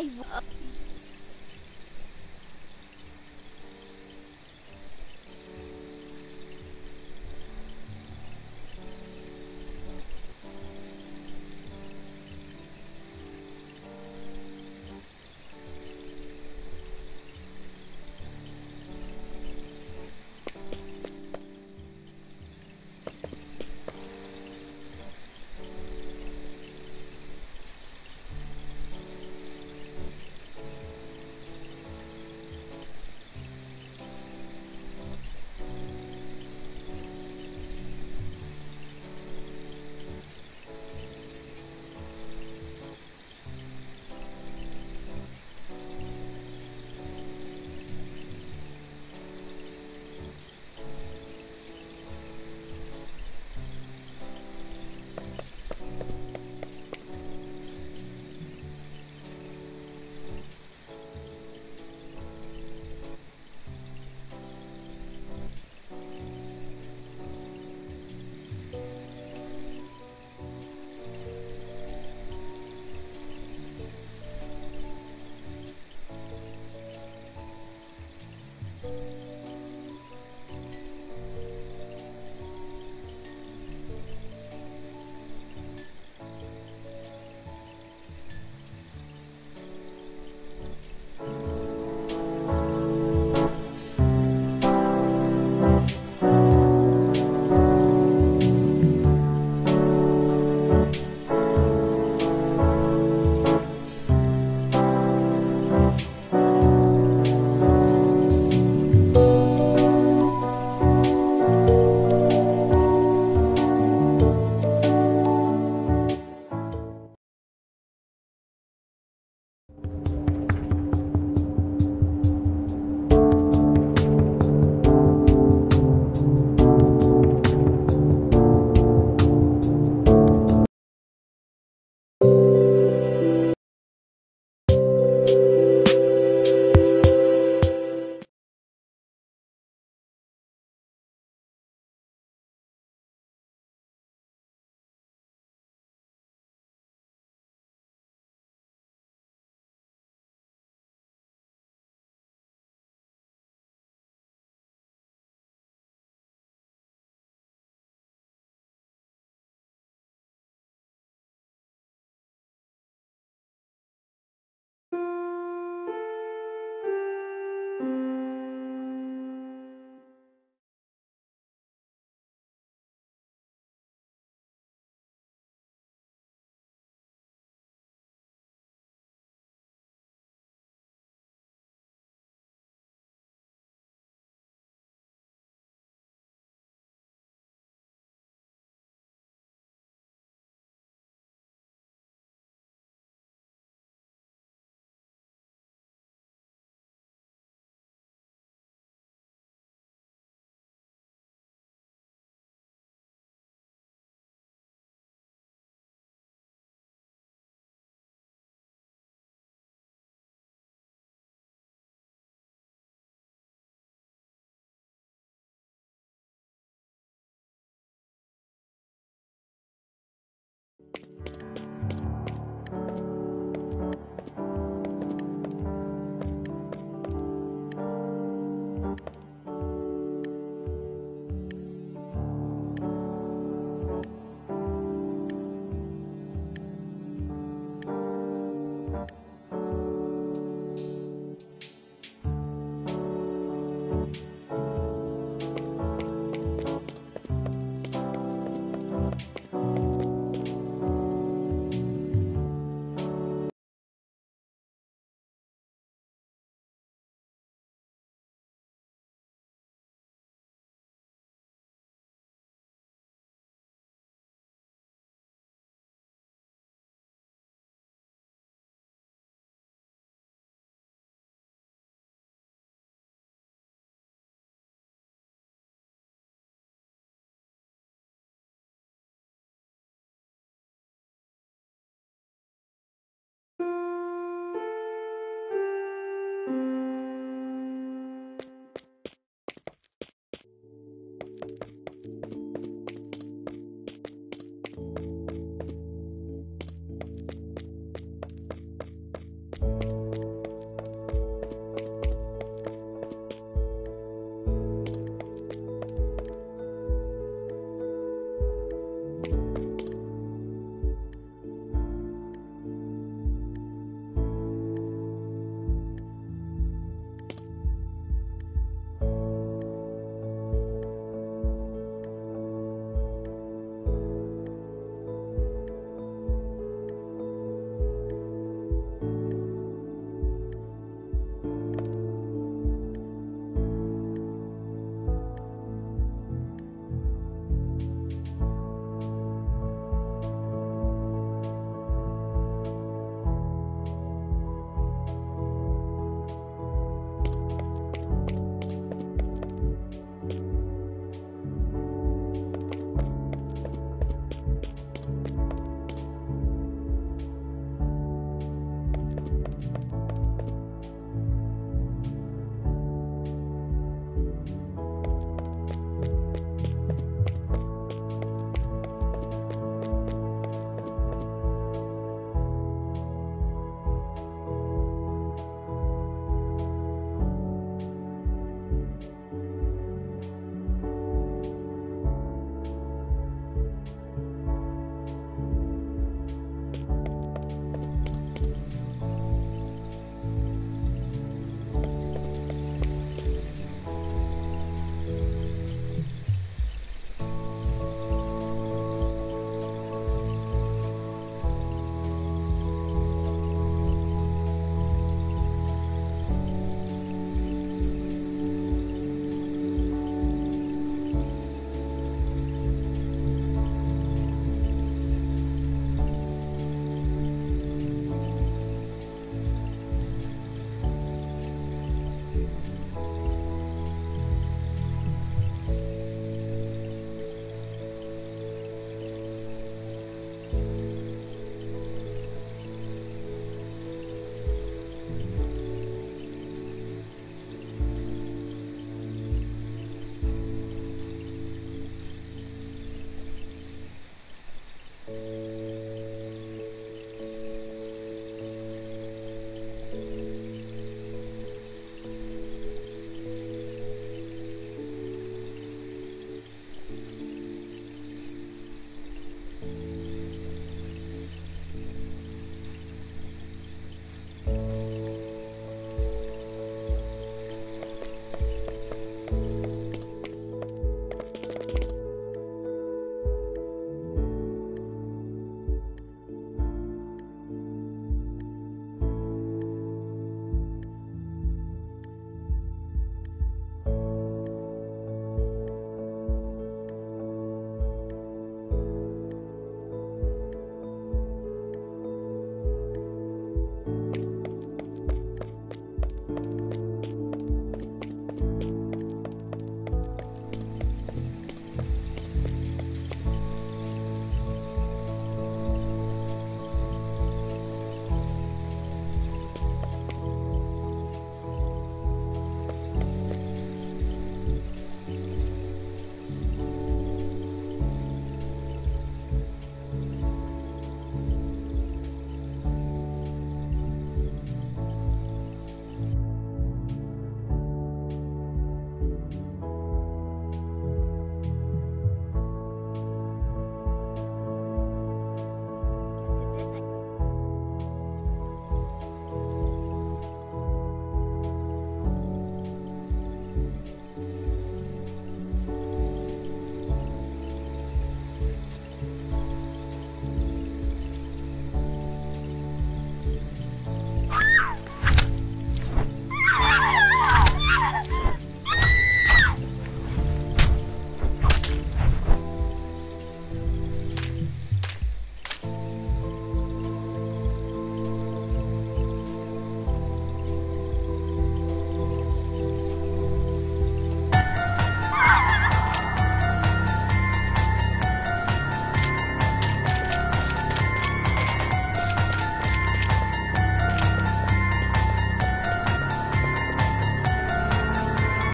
I love you.